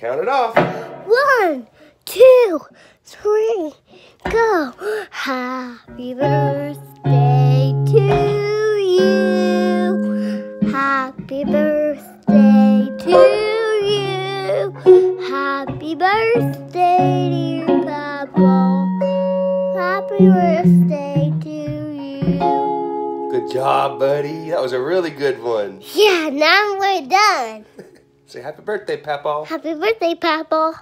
Count it off. One, two, three, go. Happy birthday to you. Happy birthday to you. Happy birthday, dear Papaw. Happy birthday to you. Good job, buddy. That was a really good one. Yeah, now we're done. Say happy birthday, Papaw. Happy birthday, Papaw.